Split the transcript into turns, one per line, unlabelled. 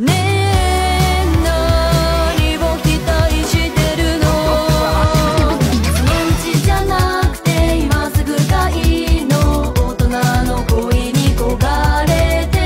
Never